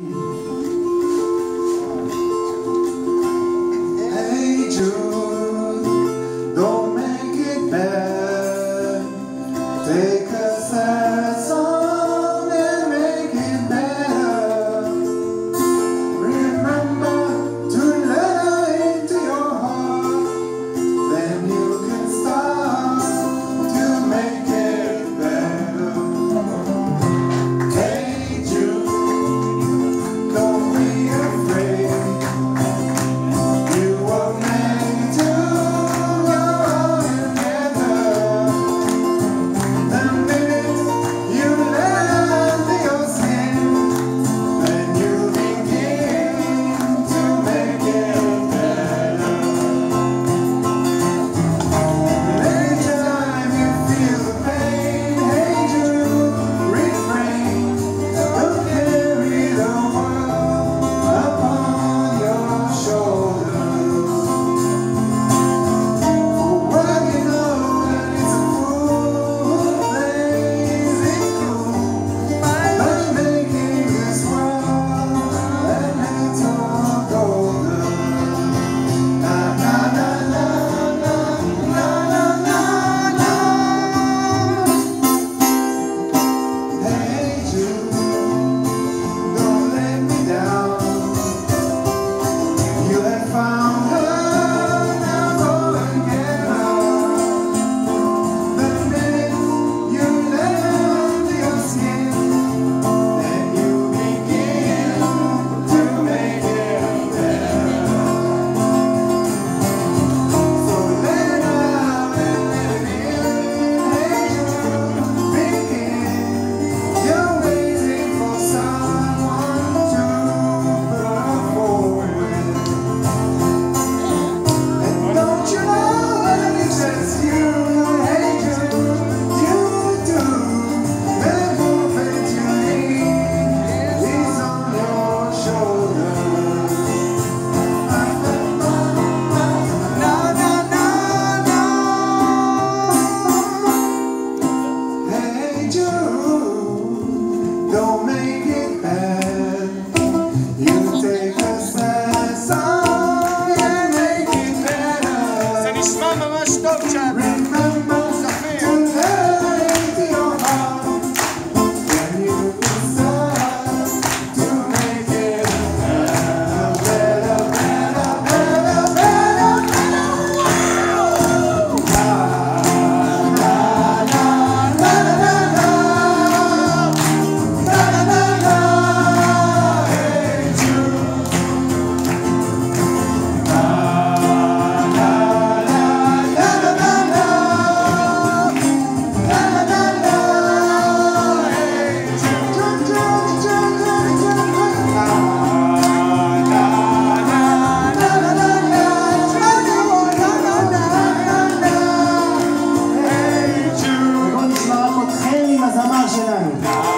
Mm-hmm. Chad. 蛋